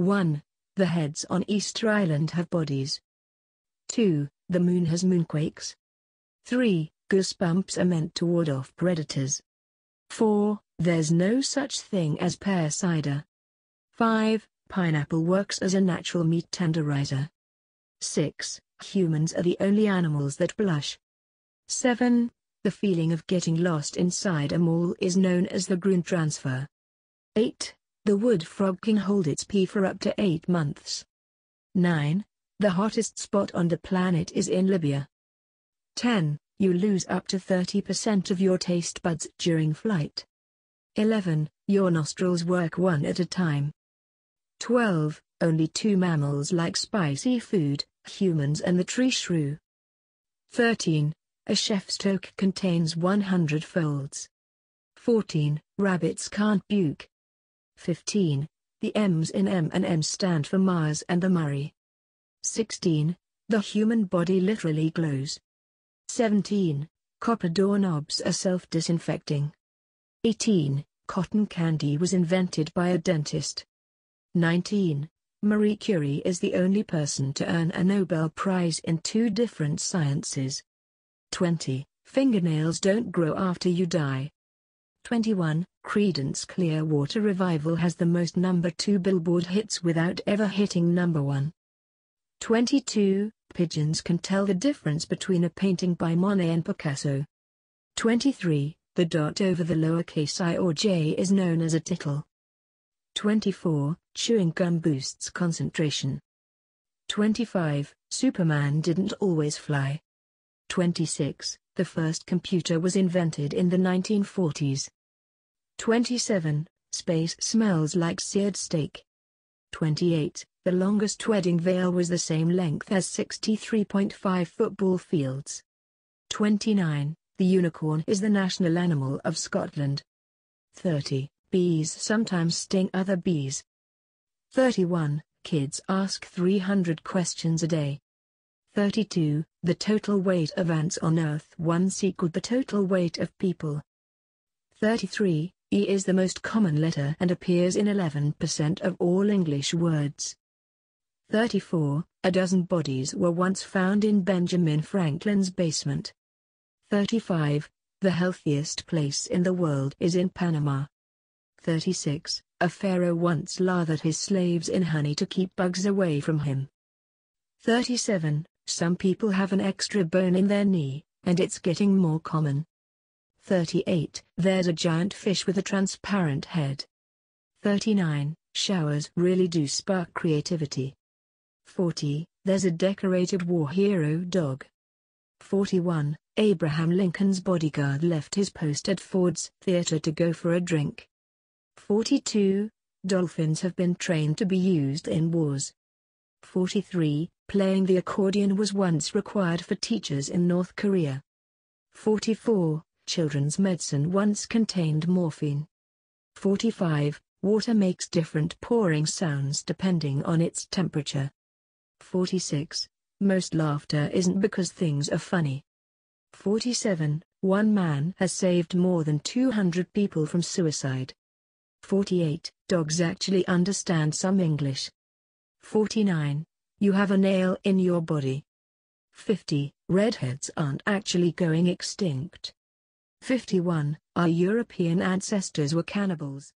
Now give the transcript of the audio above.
1. The heads on Easter Island have bodies. 2. The moon has moonquakes. 3. Goosebumps are meant to ward off predators. 4. There's no such thing as pear cider. 5. Pineapple works as a natural meat tenderizer. 6. Humans are the only animals that blush. 7. The feeling of getting lost inside a mall is known as the Gruen transfer. 8. The wood frog can hold its pee for up to 8 months. 9. The hottest spot on the planet is in Libya. 10. You lose up to 30% of your taste buds during flight. 11. Your nostrils work one at a time. 12. Only two mammals like spicy food, humans and the tree shrew. 13. A chef's toque contains 100 folds. 14. Rabbits can't puke. 15. The M's in M and M stand for Mars and the Murrie. 16. The human body literally glows. 17. Copper doorknobs are self-disinfecting. 18. Cotton candy was invented by a dentist. 19. Marie Curie is the only person to earn a Nobel Prize in two different sciences. 20. Fingernails don't grow after you die. 21. Creedence Clearwater Revival has the most number 2 Billboard hits without ever hitting number 1. 22. Pigeons can tell the difference between a painting by Monet and Picasso. 23. The dot over the lowercase i or j is known as a tittle. 24. Chewing gum boosts concentration. 25. Superman didn't always fly. 26. The first computer was invented in the 1940s. 27. Space smells like seared steak. 28. The longest wedding veil was the same length as 63.5 football fields. 29. The unicorn is the national animal of Scotland. 30. Bees sometimes sting other bees. 31. Kids ask 300 questions a day. 32. The total weight of ants on Earth once equaled the total weight of people. 33. E is the most common letter and appears in 11% of all English words. 34. A dozen bodies were once found in Benjamin Franklin's basement. 35. The healthiest place in the world is in Panama. 36. A pharaoh once lathered his slaves in honey to keep bugs away from him. 37. Some people have an extra bone in their knee, and it's getting more common. 38. There's a giant fish with a transparent head. 39. Showers really do spark creativity. 40. There's a decorated war hero dog. 41. Abraham Lincoln's bodyguard left his post at Ford's Theater to go for a drink. 42. Dolphins have been trained to be used in wars. 43. Playing the accordion was once required for teachers in North Korea. 44. Children's medicine once contained morphine. 45. Water makes different pouring sounds depending on its temperature. 46. Most laughter isn't because things are funny. 47. One man has saved more than 200 people from suicide. 48. Dogs actually understand some English. 49. You have a nail in your body. 50. Redheads aren't actually going extinct. 51. Our European ancestors were cannibals.